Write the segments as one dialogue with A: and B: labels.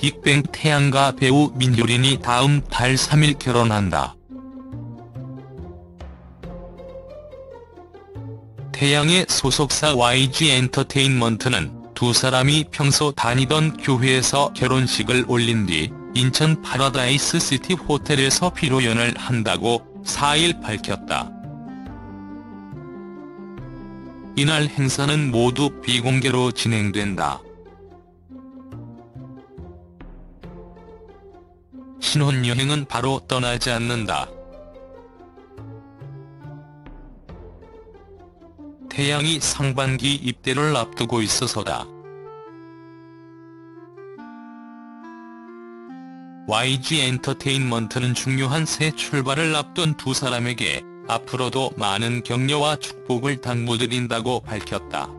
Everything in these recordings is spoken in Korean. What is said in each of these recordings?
A: 빅뱅 태양과 배우 민효린이 다음 달 3일 결혼한다. 태양의 소속사 YG 엔터테인먼트는 두 사람이 평소 다니던 교회에서 결혼식을 올린 뒤 인천 파라다이스 시티 호텔에서 피로연을 한다고 4일 밝혔다. 이날 행사는 모두 비공개로 진행된다. 신혼여행은 바로 떠나지 않는다. 태양이 상반기 입대를 앞두고 있어서다. YG 엔터테인먼트는 중요한 새 출발을 앞둔 두 사람에게 앞으로도 많은 격려와 축복을 당부드린다고 밝혔다.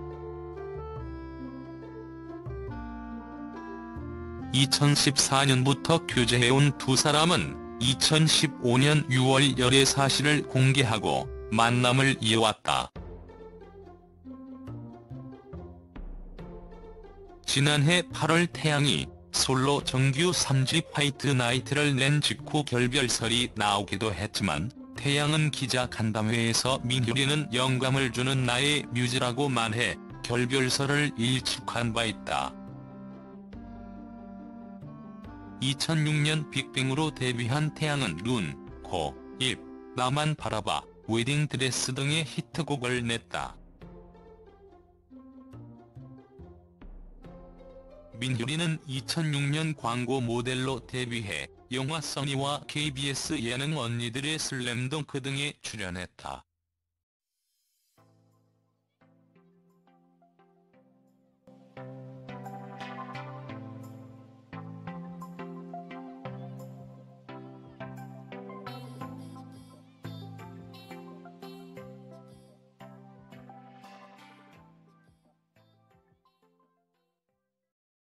A: 2014년부터 교제해온 두 사람은 2015년 6월 열애 사실을 공개하고 만남을 이어왔다. 지난해 8월 태양이 솔로 정규 3집 화이트 나이트를 낸 직후 결별설이 나오기도 했지만 태양은 기자 간담회에서 민효린은 영감을 주는 나의 뮤즈라고 말해 결별설을 일축한 바 있다. 2006년 빅뱅으로 데뷔한 태양은 눈, 코, 입, 나만 바라봐, 웨딩드레스 등의 히트곡을 냈다. 민효린은 2006년 광고 모델로 데뷔해 영화 써니와 KBS 예능 언니들의 슬램덩크 등에 출연했다.